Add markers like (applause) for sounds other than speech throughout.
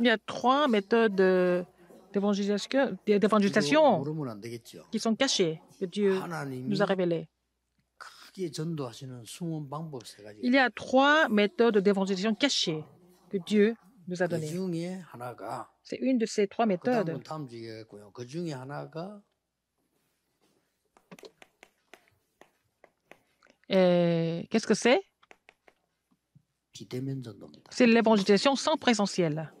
Il y a trois méthodes d'évangélisation qui sont cachées, que Dieu nous a révélées. Il y a trois méthodes d'évangélisation cachées que Dieu nous a données. C'est une de ces trois méthodes. Euh, qu'est-ce que c'est? C'est l'évangélisation sans présentiel.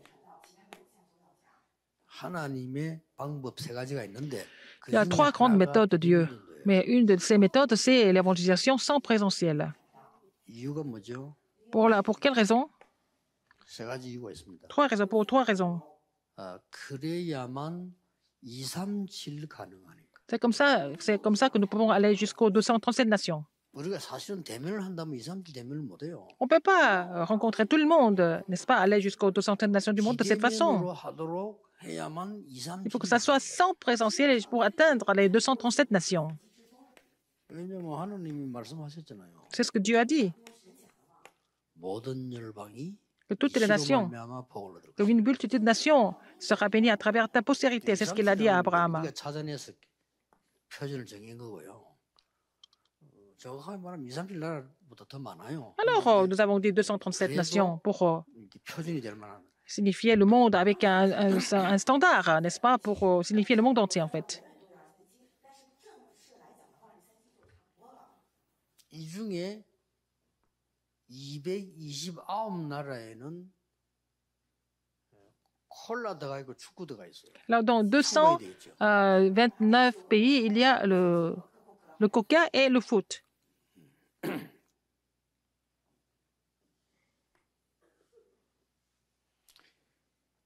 Il y a trois grandes méthodes de Dieu, mais une de ces méthodes, c'est l'évangélisation sans présentiel. Pour, la, pour quelle raison? Trois raisons. Pour trois raisons. C'est comme ça, c'est comme ça que nous pouvons aller jusqu'aux 237 nations. On ne peut pas euh, rencontrer tout le monde, n'est-ce pas, aller jusqu'aux 200 nations du monde de cette façon. Il faut que ça soit sans présentiel pour atteindre les 237 nations. C'est ce que Dieu a dit. Que toutes les nations, que une multitude de nations sera bénie à travers ta postérité. C'est ce qu'il a dit à Abraham. Alors, euh, nous avons dit 237 nations. Pour signifier le monde avec un, standard, n'est-ce pas, pour euh, signifier le monde entier, en fait. Là, dans 229 euh, pays, il y a le, le coca et le foot.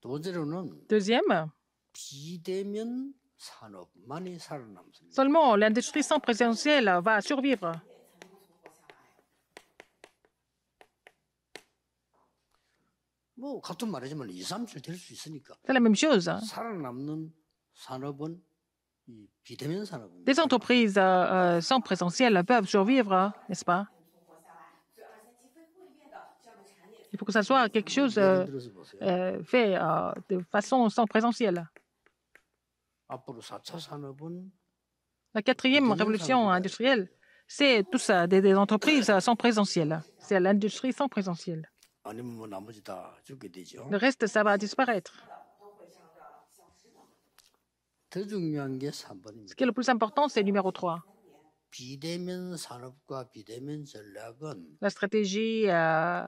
두 번째로는 Deuxième, 비대면 산업만이 살아남습니다. seulement l'industrie sans présentiel va survivre. 뭐 같은 말이지만 2, 3칠 될수 있으니까 C'est la même chose. hein. 살아남는 산업은 Des entreprises euh, euh, sans présentiel peuvent survivre, hein, n'est-ce pas? Il faut que ça soit quelque chose euh, fait de façon sans présentiel. La quatrième révolution industrielle, c'est tout ça, des, des entreprises sans présentiel. C'est l'industrie sans présentiel. Le reste, ça va disparaître. Ce qui est le plus important, c'est numéro 3. La stratégie euh,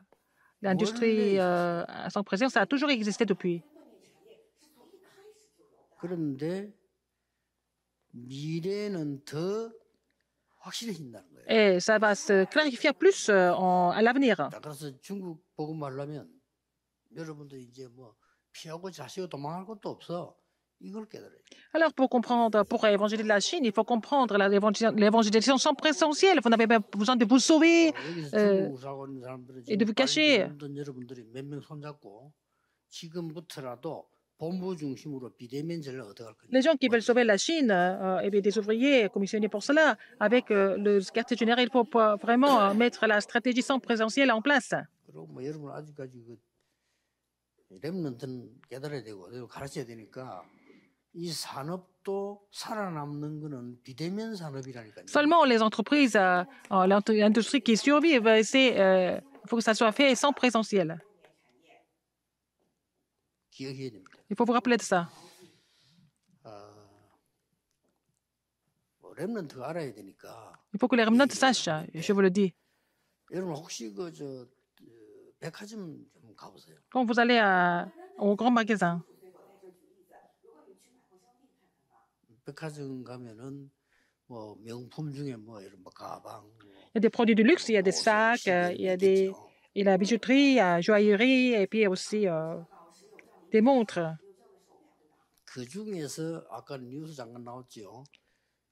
l'industrie à euh, son ça a toujours existé depuis. Et ça va se clarifier plus euh, à l'avenir. Alors, pour comprendre, pour évangéliser la Chine, il faut comprendre l'évangélisation sans présentiel. Vous n'avez pas besoin de vous sauver et de vous cacher. Les gens qui veulent sauver la Chine, et des ouvriers commissionnés pour cela, avec le quartier général, il faut vraiment mettre la stratégie sans présentiel en place. Seulement les entreprises, euh, euh, l'industrie qui survit, eh ben, il euh, faut que ça soit fait sans présentiel. Il faut vous rappeler de ça. Il faut que les remnants sachent, je vous le dis. Quand vous allez au grand magasin, 백화점 가면은 뭐 명품 중에 뭐 이런 뭐 가방, 뭐 il y a des produits de luxe, il y a des sacs, euh, il y a des, il y a la bijouterie, il y a la joaillerie, et puis aussi euh, des montres. 그 중에서 아까 뉴스 잠깐 나왔죠.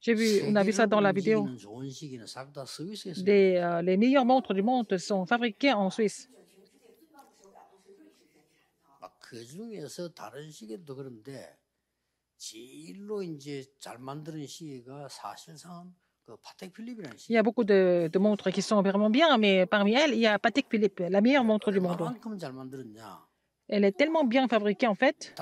J'ai vu, on a vu ça dans la vidéo. 움직이는 좋은 시기는 싹 다 스위스에서 Des, euh, les meilleures montres du monde sont fabriquées en Suisse. 막그 중에서 다른 시계도 그런데 Il y a beaucoup de, montres qui sont vraiment bien, mais parmi elles, il y a Patek Philippe, la meilleure montre du monde. Elle est tellement bien fabriquée en fait.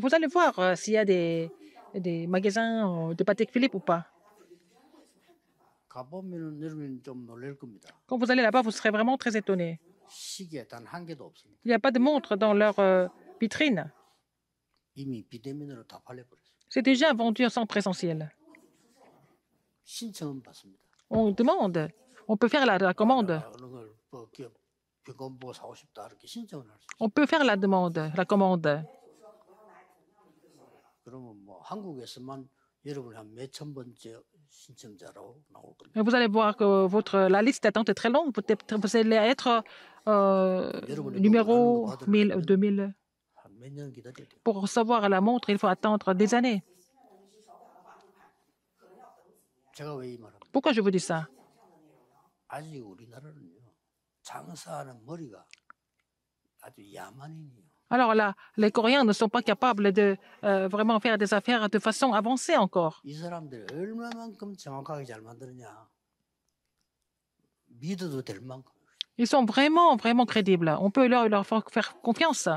Vous allez voir euh, s'il y a des, des magasins euh, de Patek Philippe ou pas. Quand vous allez là-bas, vous serez vraiment très étonné. Il n'y a pas de montre dans leur euh, vitrine. C'est déjà un vendu sans présentiel. On demande, on peut faire la commande. On peut faire la demande, la commande. Vous allez voir que votre, la liste d'attente est très longue. Peut-être vous allez être euh, numéro 2000. Pour recevoir la montre, il faut attendre des années. Pourquoi je vous dis ça? Alors là, les Coréens ne sont pas capables de euh, vraiment faire des affaires de façon avancée encore. Ils sont vraiment, vraiment crédibles. On peut leur, leur faire confiance.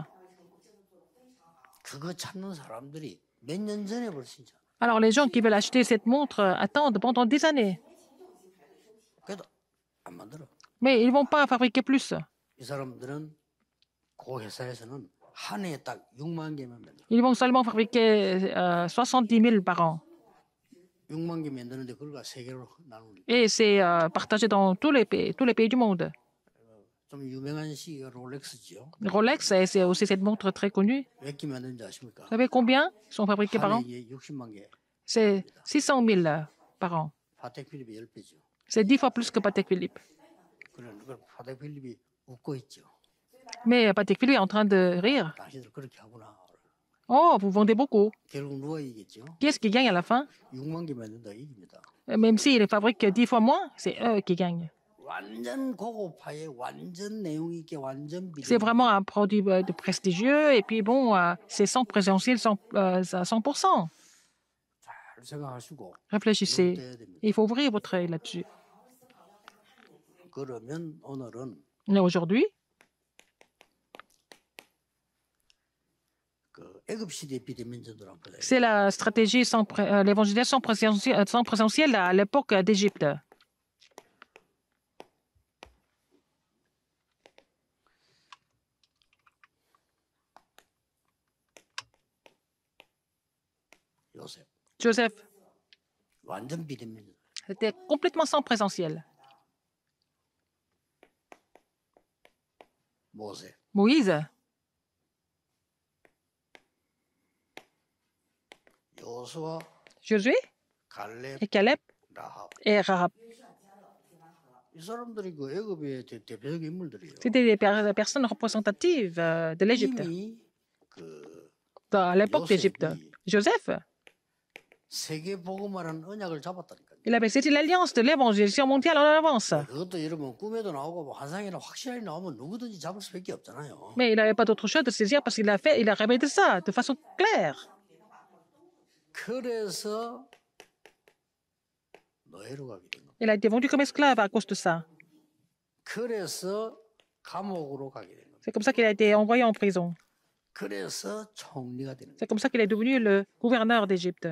Alors les gens qui veulent acheter cette montre attendent pendant des années. Mais ils ne vont pas fabriquer plus. Ils vont seulement fabriquer euh, 70 000 par an. Et c'est euh, partagé dans tous les pays, tous les pays du monde. Rolex, c'est aussi cette montre très connue. Vous savez combien sont fabriqués par an? C'est 600 000 par an. C'est dix fois plus que Patek Philippe. Mais Patrick Philippe est en train de rire. Oh, vous vendez beaucoup. Qu'est-ce qui gagne à la fin? Même s'ils fabrique dix fois moins, c'est eux qui gagnent. C'est vraiment un produit euh, de prestigieux et puis bon, euh, c'est sans présentiel euh, à 100%. Réfléchissez. Il faut ouvrir votre œil là-dessus. Mais aujourd'hui, C'est la stratégie sans euh, l'évangélisation euh, sans présentiel à l'époque d'Égypte. Joseph. C'était complètement sans présentiel. Moïse. Josué et Caleb et Rahab. C'était des personnes représentatives de l'Égypte. À l'époque d'Égypte, Joseph, il avait saisi l'alliance de l'évangélisation mondiale en avance. Mais il n'avait pas d'autre chose de saisir parce qu'il a fait, il a répété ça de façon claire. Il a été vendu comme esclave à cause de ça. C'est comme ça qu'il a été envoyé en prison. C'est comme ça qu'il est devenu le gouverneur d'Égypte.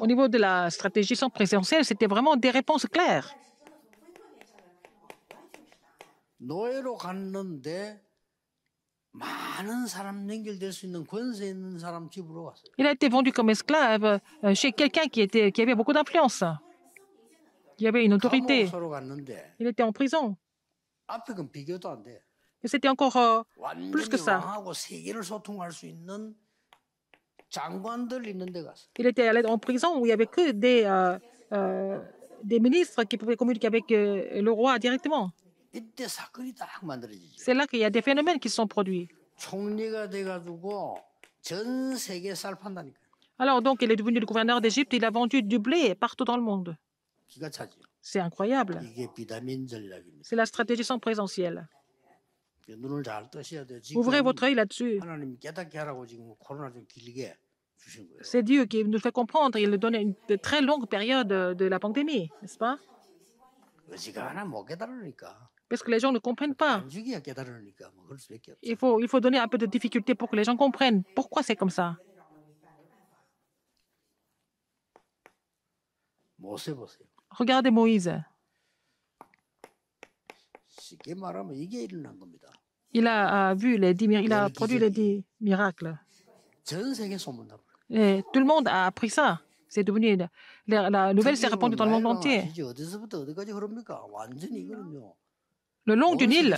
Au niveau de la stratégie sans présidentielle, c'était vraiment des réponses claires. Il a été vendu comme esclave euh, chez quelqu'un qui, était, qui avait beaucoup d'influence. Il y avait une autorité. Il était en prison. Mais c'était encore euh, plus que ça. Il était en prison où il n'y avait que des, euh, des ministres qui pouvaient communiquer avec le roi directement. C'est là qu'il y a des phénomènes qui sont produits. Alors donc, il est devenu le gouverneur d'Égypte, il a vendu du blé partout dans le monde. C'est incroyable. C'est la stratégie sans présentiel. Ouvrez votre œil là-dessus. C'est Dieu qui nous fait comprendre. Il nous donne une très longue période de la pandémie, n'est-ce pas? parce que les gens ne comprennent pas. Il faut, il faut donner un peu de difficulté pour que les gens comprennent pourquoi c'est comme ça? Regardez Moïse. Il a vu les il a produit les dix miracles. Tout le monde a appris ça. C'est devenu la, la nouvelle s'est répandue dans le monde entier le long d'une île.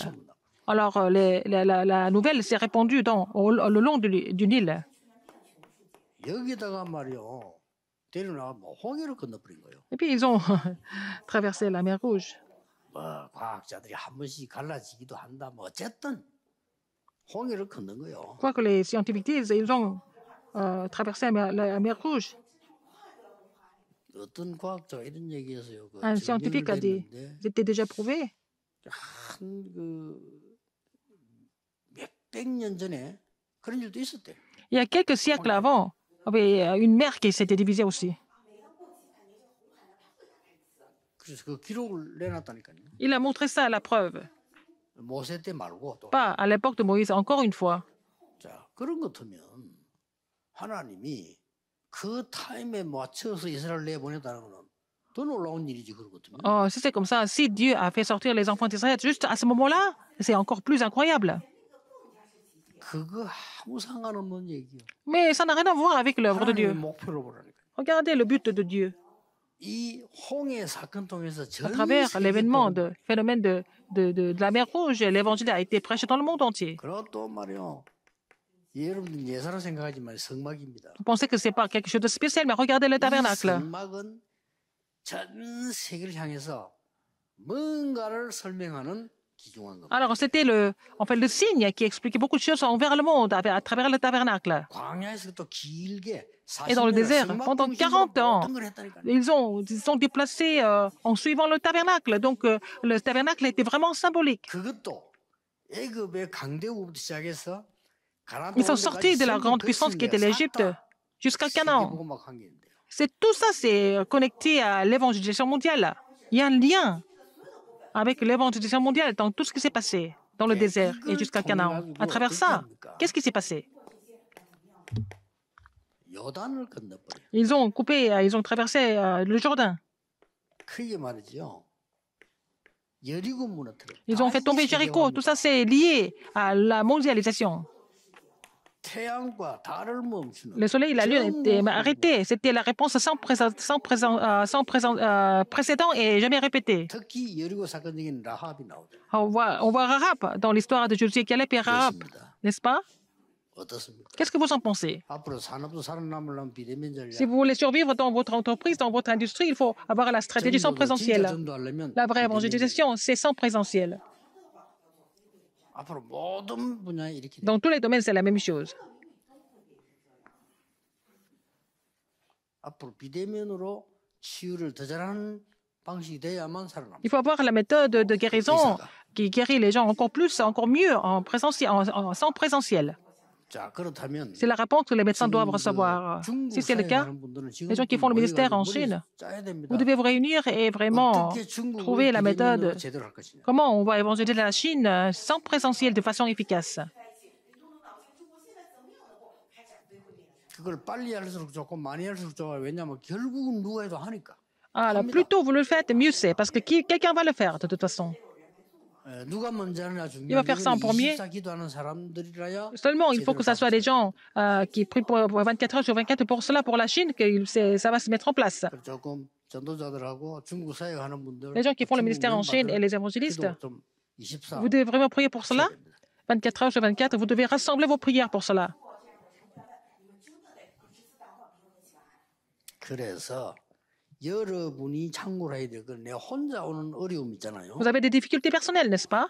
Alors, euh, la, nouvelle s'est répandue dans, le long du, Nil. Et puis, ils ont (laughs) traversé la mer Rouge. Quoi que les scientifiques disent, ils ont euh, traversé la mer Rouge. Un scientifique a dit, c'était déjà prouvé. Il y a quelques siècles avant, ah avait une mer qui s'était divisée aussi. Il a montré ça à la preuve. Pas à l'époque de Moïse, encore une fois. Oh, si c'est comme ça, si Dieu a fait sortir les enfants d'Israël juste à ce moment-là, c'est encore plus incroyable. Mais ça n'a rien à voir avec l'œuvre de Dieu. Regardez le but de Dieu. À travers l'événement, le phénomène de, de, de la mer Rouge, l'évangile a été prêché dans le monde entier. Vous pensez que ce n'est pas quelque chose de spécial, mais regardez le tabernacle. Alors, c'était le, en fait, le signe qui expliquait beaucoup de choses envers le monde, à, travers le tabernacle. Et dans le désert, pendant 40 ans, ils ont, ils sont déplacés euh, en suivant le tabernacle. Donc, euh, le tabernacle était vraiment symbolique. Ils sont sortis de la grande puissance qui était l'Égypte jusqu'à Canaan. C'est tout ça, c'est euh, connecté à l'évangélisation mondiale. Il y a un lien avec l'évangélisation mondiale dans tout ce qui s'est passé dans le désert et jusqu'à Canaan. À travers ça, qu'est-ce qui s'est passé? Ils ont coupé, euh, ils ont traversé euh, le Jordan. Ils ont fait tomber Jéricho. Tout ça, c'est lié à la mondialisation. Le soleil et la lune étaient bah, arrêtés. C'était la réponse sans, sans, euh, sans euh, précédent et jamais répétée. Ah, on voit, on voit Rahab dans l'histoire de Josué Caleb et Rahab, n'est-ce pas? Qu'est-ce que vous en pensez? Si vous voulez survivre dans votre entreprise, dans votre industrie, il faut avoir la stratégie sans présentiel. La vraie évangélisation, c'est sans présentiel. Dans tous les domaines, c'est la même chose. Il faut avoir la méthode de guérison qui guérit les gens encore plus, encore mieux en, présentiel, en, sans présentiel. C'est la réponse que les médecins doivent recevoir. Si c'est le cas, les gens qui font le ministère en Chine, vous devez vous réunir et vraiment trouver la méthode. Comment on va évangéliser la Chine sans présentiel de façon efficace ah, plus tôt vous le faites, mieux c'est, parce que quelqu'un va le faire de toute façon. Il va faire ça en premier. Seulement, il faut que ça soit des gens euh, qui prient pour, 24 heures sur 24. Pour cela, pour la Chine, que ça va se mettre en place. Les gens qui font le ministère en Chine et les évangélistes, vous devez vraiment prier pour cela? 24 heures sur 24, vous devez rassembler vos prières pour cela. Vous avez des difficultés personnelles, n'est-ce pas?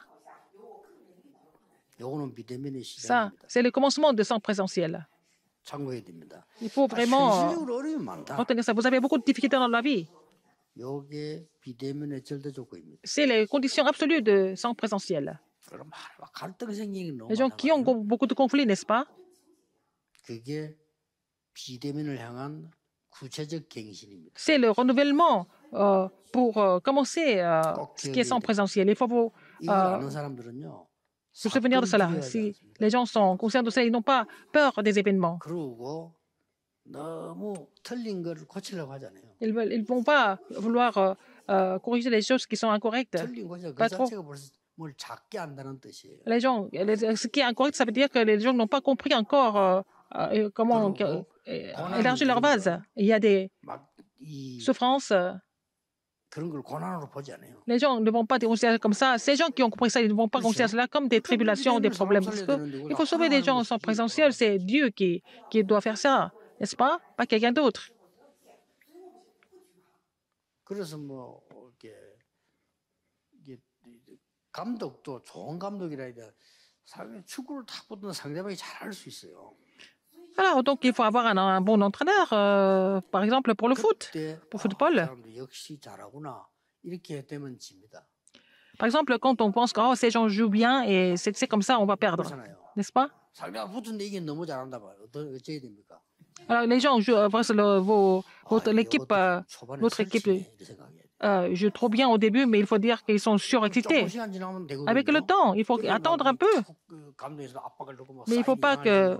Ça, c'est le commencement de sang présentiel. Il faut vraiment retenir ça. Vous avez beaucoup de difficultés dans la vie. C'est les conditions absolues de sang présentiel. Les gens qui ont beaucoup de conflits, n'est-ce pas? C'est le renouvellement euh, pour euh, commencer euh, ce qui est sans présentiel. Il faut vous, souvenir de cela. Si les gens sont conscients de cela, ils n'ont pas peur des événements. Ils ne vont pas vouloir corriger les choses qui sont incorrectes. Pas trop. Les gens, ce qui est incorrect, ça veut dire que les gens n'ont pas compris encore comment 그러고 euh, 고난을 élargir leur 누리는 vase. 거야. Il y a des 막이 souffrances. euh, 그런 걸 고난으로 보지 않아요. Les gens ne vont pas considérer comme ça. Ces gens qui ont compris ça, ils ne vont pas considérer cela comme des tribulations, des problèmes. Parce que il faut sauver des gens sans présentiel. C'est Dieu qui, qui doit faire ça, n'est-ce pas Pas quelqu'un d'autre. 그래서 뭐 이렇게 이게 감독도 좋은 감독이라 해야 돼. 상- 축구를 탁 보던 상대방이 잘할 수 있어요. Alors, donc, il faut avoir un, bon entraîneur, euh, par exemple, pour le foot, pour le football. Par exemple, quand on pense que oh, ces gens jouent bien et c'est comme ça, on va perdre, n'est-ce pas? Alors, euh, les gens jouent, euh, votre équipe, équipe joue trop bien au début, mais il faut dire qu'ils sont surexcités. Avec le temps, il faut attendre un peu. Mais il ne faut pas que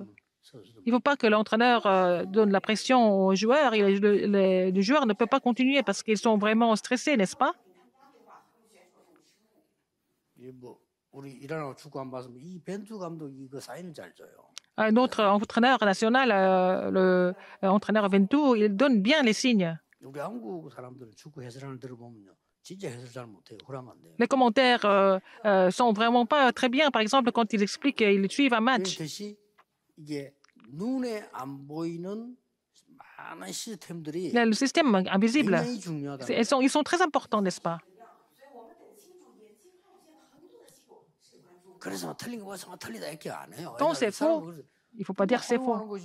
il ne faut pas que l'entraîneur euh, donne la pression aux joueurs. Et les, joueurs ne peuvent pas continuer parce qu'ils sont vraiment stressés, n'est-ce pas? Un autre entraîneur national, l'entraîneur le euh, il donne bien les signes. Les commentaires ne sont vraiment pas très bien. Par exemple, quand ils expliquent qu'ils suivent un match. Là, le système invisible, ils sont, très importants, n'est-ce pas? Quand c'est faux, il ne faut pas dire c'est faux.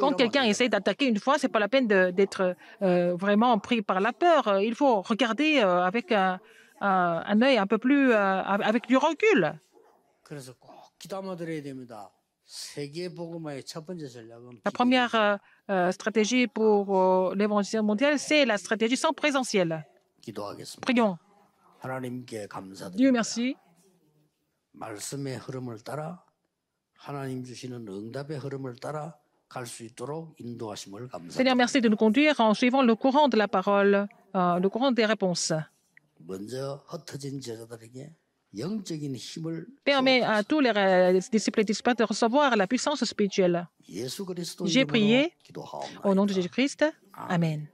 Quand quelqu'un essaie d'attaquer une fois, ce n'est pas la peine d'être euh, vraiment pris par la peur. Il faut regarder euh, avec un, euh, un œil un peu plus euh, avec du recul. La première euh, stratégie pour l'évangile mondial, c'est la stratégie sans présentiel. Prions. Dieu merci. Seigneur, merci de nous conduire en suivant le courant de la parole, le courant des réponses. Permet à tous les disciples et disciples de recevoir la puissance spirituelle. J'ai prié au nom de Jésus-Christ. Amen.